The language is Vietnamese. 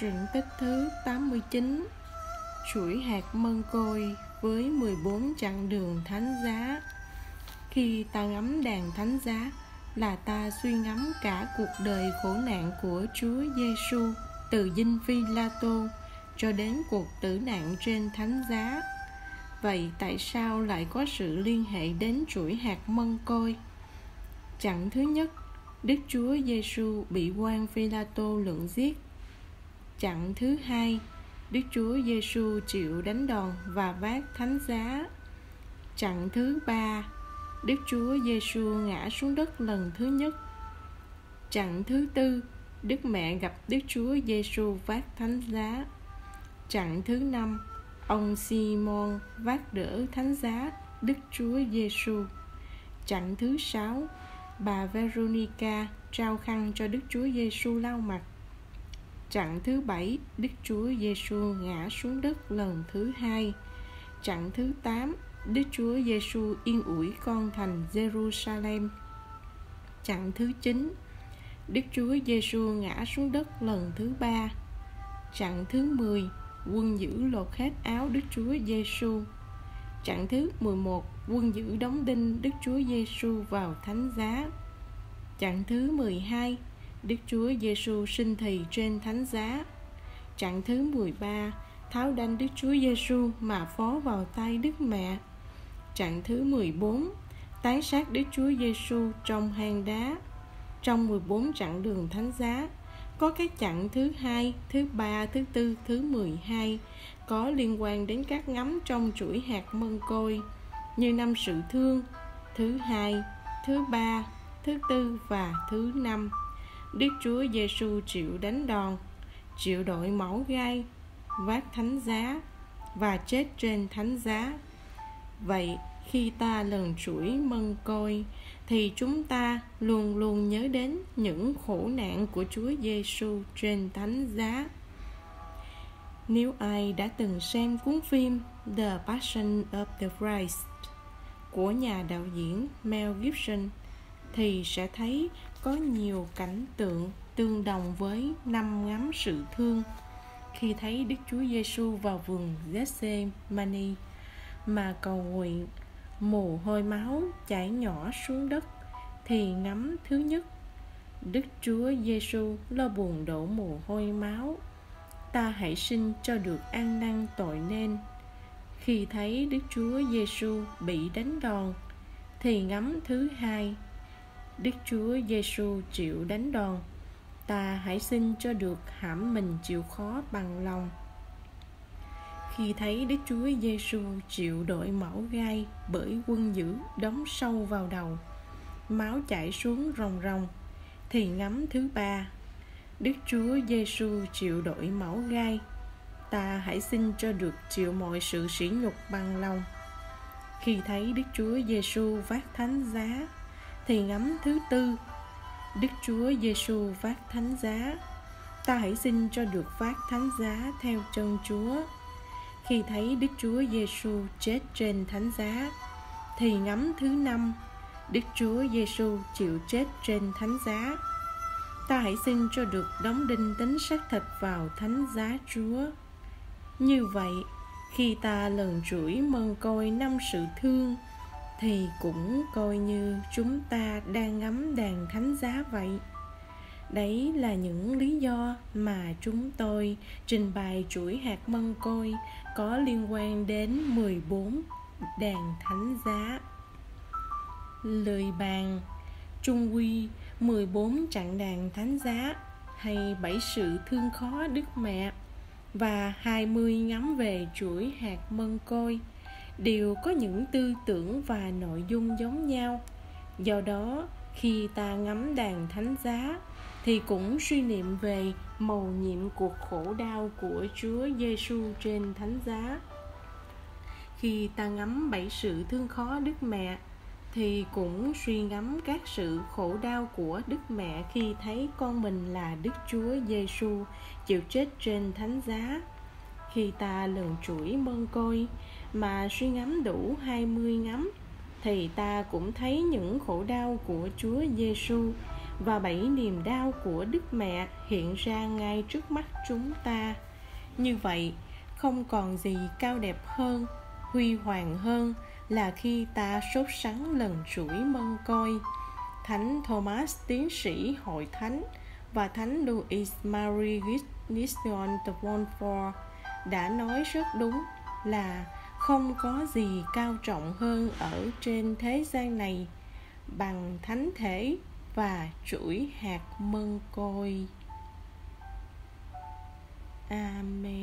Truyện tích thứ 89 Chuỗi hạt mân côi với 14 chặng đường thánh giá. Khi ta ngắm đàn thánh giá là ta suy ngẫm cả cuộc đời khổ nạn của Chúa Giêsu từ dinh phi la tô cho đến cuộc tử nạn trên thánh giá. Vậy tại sao lại có sự liên hệ đến chuỗi hạt mân côi? Chặng thứ nhất, đức chúa giêsu bị quan phi la tô lượng giết chặng thứ hai. Đức chúa giêsu chịu đánh đòn và vác thánh giá. Chặng thứ ba, đức chúa giêsu ngã xuống đất lần thứ nhất. Chặng thứ tư, đức mẹ gặp đức chúa giêsu vác thánh giá. Chặng thứ năm, ông simon vác đỡ thánh giá đức chúa giêsu chặng thứ sáu, bà veronica trao khăn cho đức chúa giêsu lau mặt chặng thứ bảy đức chúa giêsu ngã xuống đất lần thứ hai chặng thứ tám đức chúa giêsu yên ủi con thành jerusalem chặng thứ chín đức chúa giêsu ngã xuống đất lần thứ ba chặng thứ mười quân giữ lột hết áo Đức Chúa Giêsu. Chặng thứ 11, quân giữ đóng đinh Đức Chúa Giêsu vào thánh giá. Chặng thứ 12, Đức Chúa Giêsu sinh thì trên thánh giá. Chặng thứ 13, tháo đanh Đức Chúa Giêsu mà phó vào tay Đức Mẹ. Chặng thứ 14, tái sát Đức Chúa Giêsu trong hang đá. Trong 14 chặng đường thánh giá, có các chặng thứ hai, thứ ba, thứ tư, thứ mười hai có liên quan đến các ngắm trong chuỗi hạt mân côi như năm sự thương thứ hai, thứ ba, thứ tư và thứ năm. Đức Chúa Giêsu chịu đánh đòn, chịu đội máu gai, vác thánh giá và chết trên thánh giá. Vậy khi ta lần chuỗi mân côi thì chúng ta luôn luôn nhớ đến những khổ nạn của Chúa Giêsu trên thánh giá. Nếu ai đã từng xem cuốn phim The Passion of the Christ của nhà đạo diễn Mel Gibson thì sẽ thấy có nhiều cảnh tượng tương đồng với năm ngắm sự thương. Khi thấy Đức Chúa Giêsu vào vườn Gethsemane mà cầu nguyện, mồ hôi máu chảy nhỏ xuống đất, thì ngắm thứ nhất, Đức Chúa Giêsu lo buồn đổ mồ hôi máu, ta hãy xin cho được an năn tội nên. Khi thấy Đức Chúa Giêsu bị đánh đòn, thì ngắm thứ hai Đức Chúa Giêsu chịu đánh đòn ta hãy xin cho được hãm mình chịu khó bằng lòng khi thấy Đức Chúa Giêsu chịu đội mão gai bởi quân dữ đóng sâu vào đầu, máu chảy xuống ròng ròng, thì ngắm thứ ba, Đức Chúa Giêsu chịu đội mão gai, ta hãy xin cho được chịu mọi sự sỉ nhục bằng lòng. Khi thấy Đức Chúa Giêsu vác thánh giá, thì ngắm thứ tư, Đức Chúa Giêsu vác thánh giá, ta hãy xin cho được vác thánh giá theo chân Chúa. Khi thấy Đức Chúa Giêsu chết trên thánh giá thì ngắm thứ năm. Đức Chúa Giêsu chịu chết trên thánh giá. Ta hãy xin cho được đóng đinh tính xác thịt vào thánh giá Chúa. Như vậy khi ta lần chuỗi mừng coi năm sự thương thì cũng coi như chúng ta đang ngắm đàn thánh giá vậy. Đấy là những lý do mà chúng tôi trình bày chuỗi hạt mân côi có liên quan đến 14 đàn thánh giá. Lời bàn, trung quy 14 chặng đàn thánh giá hay bảy sự thương khó Đức Mẹ và 20 ngắm về chuỗi hạt mân côi đều có những tư tưởng và nội dung giống nhau. Do đó, khi ta ngắm đàn thánh giá thì cũng suy niệm về mầu nhiệm cuộc khổ đau của Chúa Giêsu trên thánh giá. Khi ta ngắm bảy sự thương khó Đức Mẹ thì cũng suy ngắm các sự khổ đau của Đức Mẹ khi thấy con mình là Đức Chúa Giêsu chịu chết trên thánh giá. Khi ta lần chuỗi mân côi mà suy ngẫm đủ 20 ngắm, thì ta cũng thấy những khổ đau của Chúa Giêsu và bảy niềm đau của đức mẹ hiện ra ngay trước mắt chúng ta. Như vậy, không còn gì cao đẹp hơn, huy hoàng hơn là khi ta sốt sắng lần chuỗi mân côi. Thánh thomas tiến sĩ hội thánh và thánh louis marie Gisnon de Montfort đã nói rất đúng là không có gì cao trọng hơn ở trên thế gian này bằng thánh thể và chuỗi hạt mân côi. Amen.